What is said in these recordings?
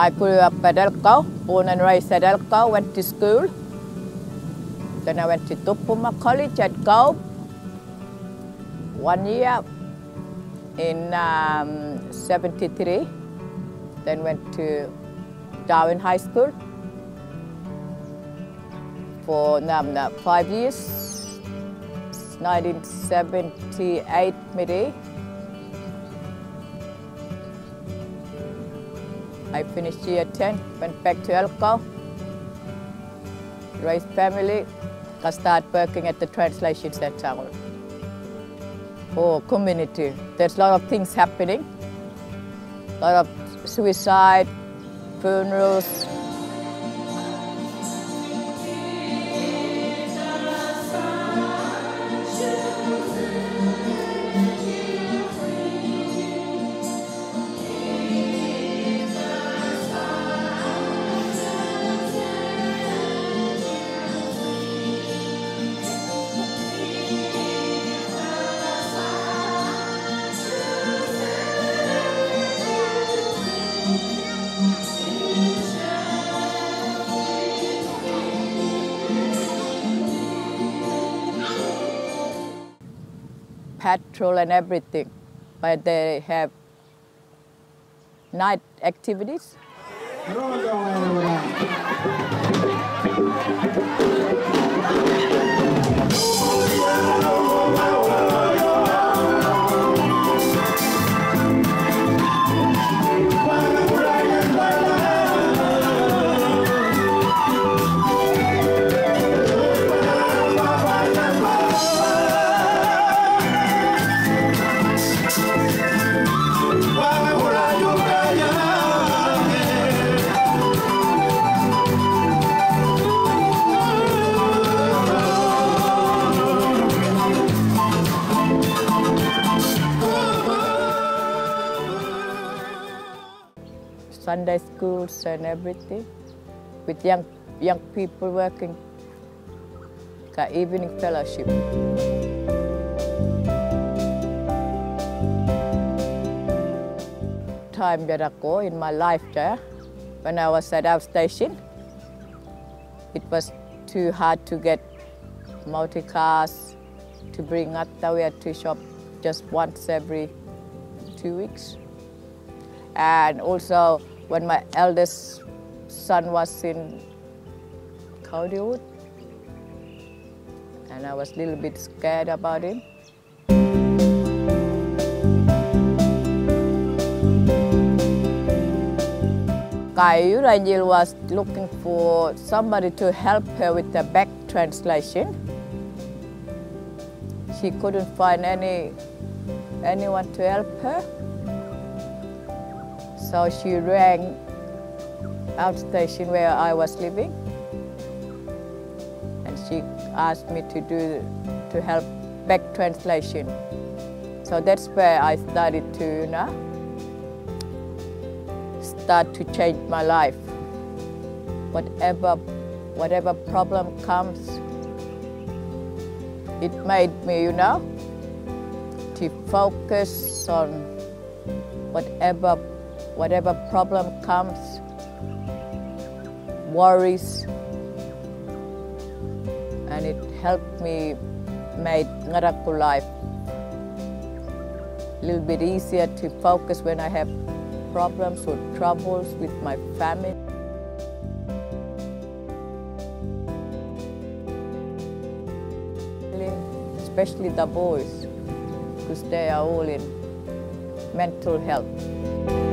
I grew up at Elcho, born and raised at Elcho, went to school. Then I went to Dhupuma College at Gove, one year in um, 73. Then went to Darwin High School for um, five years, 1978 maybe. I finished year 10, went back to Elcho, raised family, I started working at the translation center for community. There's a lot of things happening, a lot of suicide, funerals. Patrol and everything, but they have night activities. Sunday schools and everything with young young people working. Got evening fellowship. Time that I go in my life there, when I was at outstation, it was too hard to get multi cars to bring up there. We had to shop just once every two weeks. And also when my eldest son was in Calderwood, and I was a little bit scared about him. Kai Rangil was looking for somebody to help her with the back translation. She couldn't find any anyone to help her. So she rang outstation where I was living and she asked me to do to help back translation. So that's where I started to you know, start to change my life. Whatever whatever problem comes, it made me, you know, to focus on whatever whatever problem comes, worries, and it helped me make Ngaraku life a little bit easier to focus when I have problems or troubles with my family. Especially the boys, because they are all in mental health.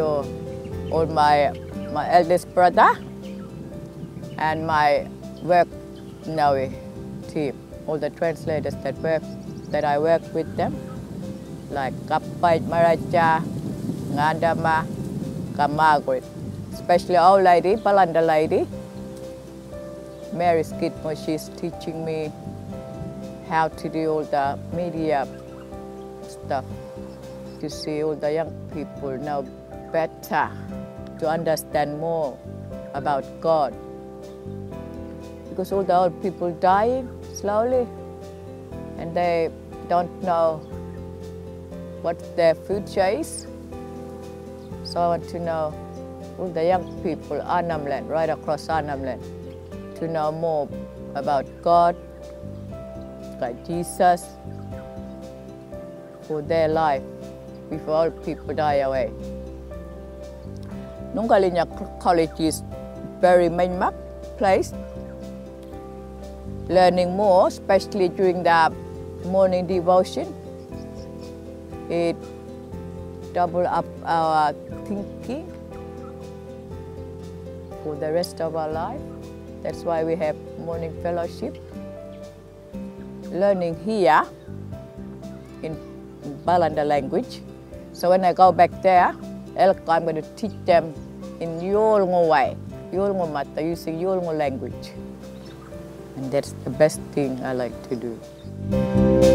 All my, my eldest brother and my work now team, all the translators that work that I work with them, like Kappai Maraja, Ngandama, Margaret, especially old lady, Balanda lady. Mary Skidmore, she's teaching me how to do all the media stuff, to see all the young people know better, to understand more about God. Because all the old people dying slowly, and they don't know what their future is. So I want to know all the young people, Arnhem Land, right across Arnhem Land, to know more about God, like Jesus, for their life before all people die away. Nungalinya College is very landmark place. Learning more, especially during the morning devotion. It double up our thinking for the rest of our life. That's why we have morning fellowship. Learning here in Balanda language. So when I go back there, I'm going to teach them in Yolngu way, Yolngu mata, using Yolngu language. And that's the best thing I like to do.